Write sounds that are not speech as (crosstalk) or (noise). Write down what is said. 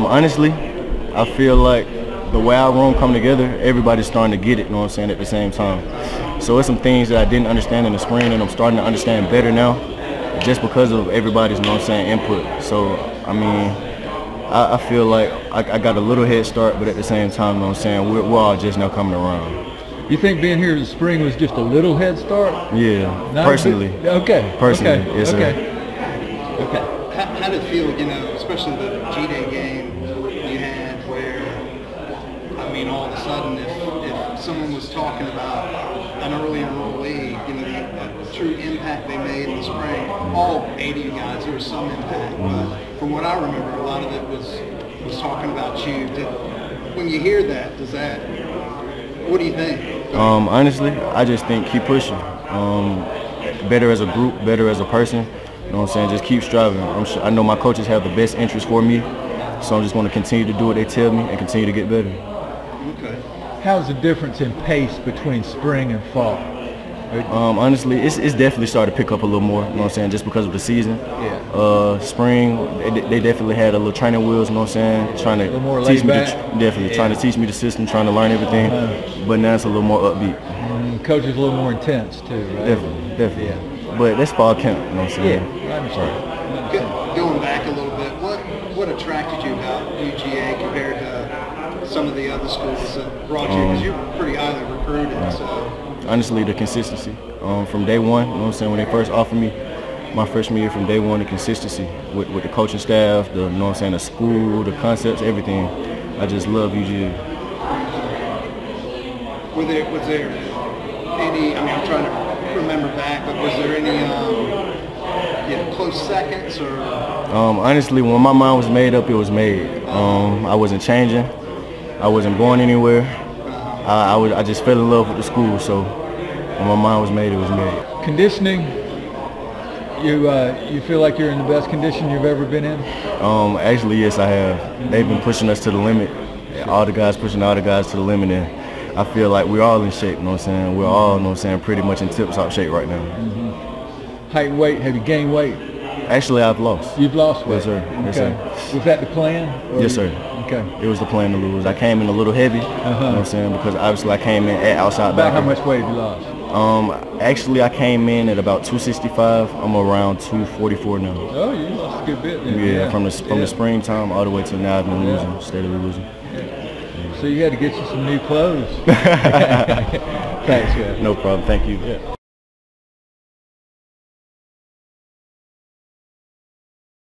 Um, honestly, I feel like the way our room come together, everybody's starting to get it, you know what I'm saying, at the same time. So it's some things that I didn't understand in the spring and I'm starting to understand better now just because of everybody's, you know what I'm saying, input. So, I mean, I, I feel like I, I, got a little head start, but at the same time, you know what I'm saying, we're, we're all just now coming around. You think being here in the spring was just a little head start? Yeah, Not personally. okay. Personally, okay. yes, okay. sir. Okay. How, did it feel, you know, especially the G-Day game you had where, I mean, all of a sudden, if, if someone was talking about an early enrollee, you know, the, the true impact they made in the spring, all 80 guys, there was some impact, but from what I remember, a lot of it was was talking about you. Did, when you hear that, does that, what do you think? Um, honestly, I just think keep pushing. Um, better as a group, better as a person. You know what I'm saying? Just keep striving. Sure, i know my coaches have the best interest for me, so I'm just going to continue to do what they tell me and continue to get better. Okay. How's the difference in pace between spring and fall? Um, honestly, it's, it's definitely started to pick up a little more, you know what I'm saying, just because of the season. Yeah. Uh, spring, they, they, definitely had a little training wheels, you know what I'm saying, trying to teach me, the, definitely, yeah. trying to teach me the system, trying to learn everything, uh-huh. but now it's a little more upbeat. Mm, coach is a little more intense too, right? Definitely, definitely. Yeah. But that's fall camp, you know what I'm saying? Yeah, I understand. Right. Going back a little bit, what, what attracted you about UGA compared to some of the other schools that brought you, because um, you're pretty highly recruited, right. so honestly the consistency um, from day one. You know what I'm saying? When they first offered me my freshman year, from day one, the consistency with, with the coaching staff, the you know what I'm saying, the school, the concepts, everything. I just love UGA. Was there was there any? I mean, I'm trying to remember back, but was there any um, you know, close seconds or? Um, honestly, when my mind was made up, it was made. Um, I wasn't changing. I wasn't going anywhere. I, I, was, I just fell in love with the school, so when my mind was made, it was made. Conditioning, you uh, you feel like you're in the best condition you've ever been in? Um, actually, yes, I have. They've been pushing us to the limit. All the guys pushing all the guys to the limit, and I feel like we're all in shape. You know what I'm saying? We're all, you know what I'm saying, pretty much in tip-top shape right now. Mm -hmm. Height, weight. Have you gained weight? Actually, I've lost. You've lost weight. Yes, sir. Okay. Yes, sir. Was that the plan? Yes, sir. Okay. It was the plan to lose. I came in a little heavy. Uh -huh. You know what I'm saying? Because obviously I came in at outside About backer. how much weight have you lost? Um, actually I came in at about 265. I'm around 244 now. Oh, you lost a good bit then. Yeah, yeah. from the from yeah. the springtime all the way to now I've been yeah. losing, steadily losing. So you had to get you some new clothes. (laughs) (laughs) Thanks, man. No problem. Thank you.